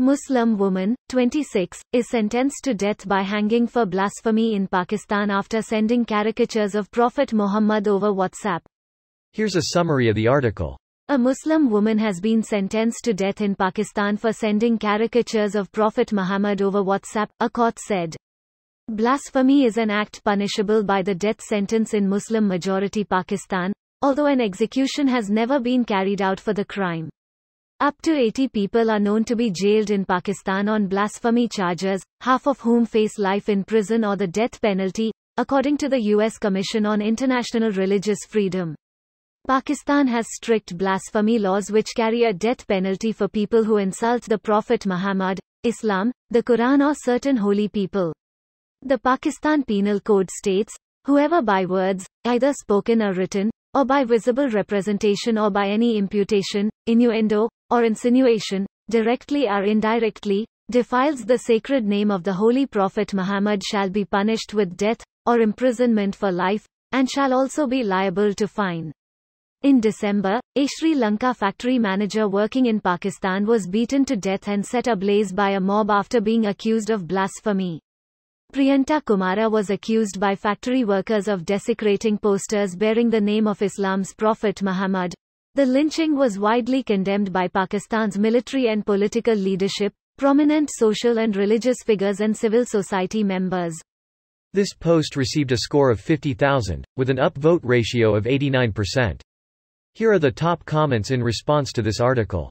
Muslim woman, 26, is sentenced to death by hanging for blasphemy in Pakistan after sending caricatures of Prophet Muhammad over WhatsApp. Here's a summary of the article. A Muslim woman has been sentenced to death in Pakistan for sending caricatures of Prophet Muhammad over WhatsApp, a court said. Blasphemy is an act punishable by the death sentence in Muslim majority Pakistan, although an execution has never been carried out for the crime. Up to 80 people are known to be jailed in Pakistan on blasphemy charges, half of whom face life in prison or the death penalty, according to the U.S. Commission on International Religious Freedom. Pakistan has strict blasphemy laws which carry a death penalty for people who insult the Prophet Muhammad, Islam, the Quran or certain holy people. The Pakistan Penal Code states, whoever by words, either spoken or written, or by visible representation or by any imputation, innuendo, or insinuation, directly or indirectly, defiles the sacred name of the Holy Prophet Muhammad shall be punished with death, or imprisonment for life, and shall also be liable to fine. In December, a Sri Lanka factory manager working in Pakistan was beaten to death and set ablaze by a mob after being accused of blasphemy. Priyanta Kumara was accused by factory workers of desecrating posters bearing the name of Islam's Prophet Muhammad, the lynching was widely condemned by Pakistan's military and political leadership, prominent social and religious figures and civil society members. This post received a score of 50,000, with an upvote ratio of 89%. Here are the top comments in response to this article.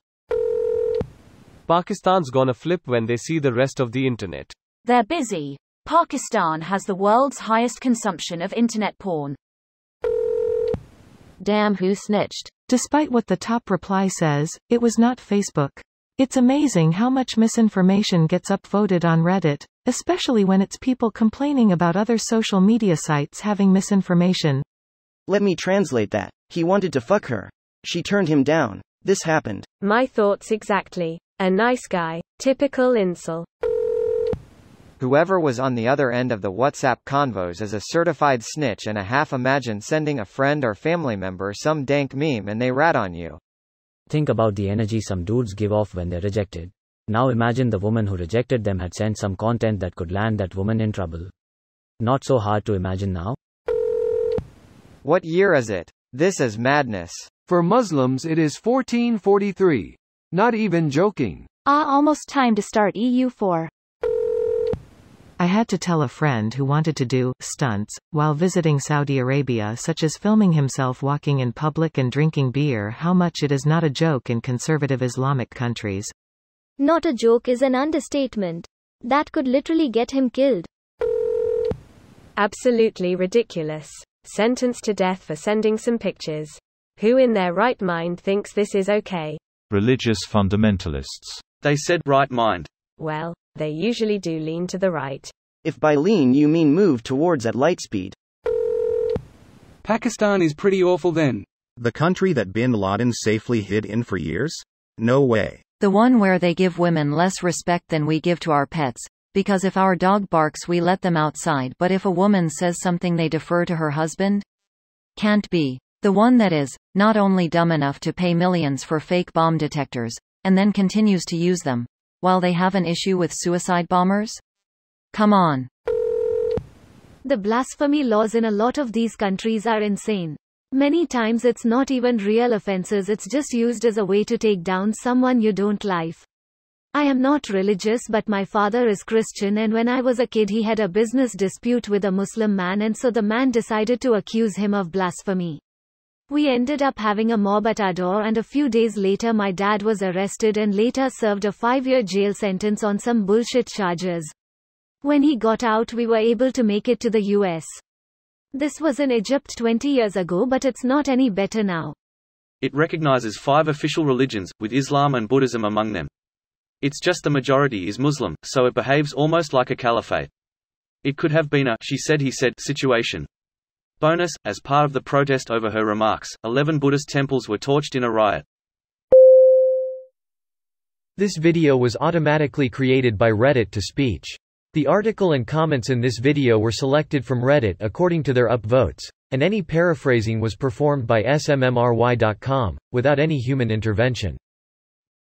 Pakistan's gonna flip when they see the rest of the internet. They're busy. Pakistan has the world's highest consumption of internet porn. Damn who snitched. Despite what the top reply says, it was not Facebook. It's amazing how much misinformation gets upvoted on Reddit, especially when it's people complaining about other social media sites having misinformation. Let me translate that. He wanted to fuck her. She turned him down. This happened. My thoughts exactly. A nice guy. Typical incel. Whoever was on the other end of the WhatsApp convos is a certified snitch and a half imagine sending a friend or family member some dank meme and they rat on you. Think about the energy some dudes give off when they're rejected. Now imagine the woman who rejected them had sent some content that could land that woman in trouble. Not so hard to imagine now? What year is it? This is madness. For Muslims it is 1443. Not even joking. Ah, almost time to start EU4. I had to tell a friend who wanted to do stunts while visiting Saudi Arabia such as filming himself walking in public and drinking beer how much it is not a joke in conservative Islamic countries. Not a joke is an understatement. That could literally get him killed. Absolutely ridiculous. Sentenced to death for sending some pictures. Who in their right mind thinks this is okay? Religious fundamentalists. They said right mind. Well, they usually do lean to the right. If by lean you mean move towards at light speed. Pakistan is pretty awful then. The country that bin Laden safely hid in for years? No way. The one where they give women less respect than we give to our pets, because if our dog barks we let them outside but if a woman says something they defer to her husband? Can't be. The one that is, not only dumb enough to pay millions for fake bomb detectors, and then continues to use them, while they have an issue with suicide bombers? Come on. The blasphemy laws in a lot of these countries are insane. Many times it's not even real offenses it's just used as a way to take down someone you don't like. I am not religious but my father is Christian and when I was a kid he had a business dispute with a Muslim man and so the man decided to accuse him of blasphemy. We ended up having a mob at our door and a few days later my dad was arrested and later served a five-year jail sentence on some bullshit charges. When he got out we were able to make it to the US. This was in Egypt 20 years ago but it's not any better now. It recognizes five official religions, with Islam and Buddhism among them. It's just the majority is Muslim, so it behaves almost like a caliphate. It could have been a she said he said situation. Bonus, as part of the protest over her remarks, 11 Buddhist temples were torched in a riot. This video was automatically created by Reddit to speech. The article and comments in this video were selected from Reddit according to their upvotes, and any paraphrasing was performed by smmry.com, without any human intervention.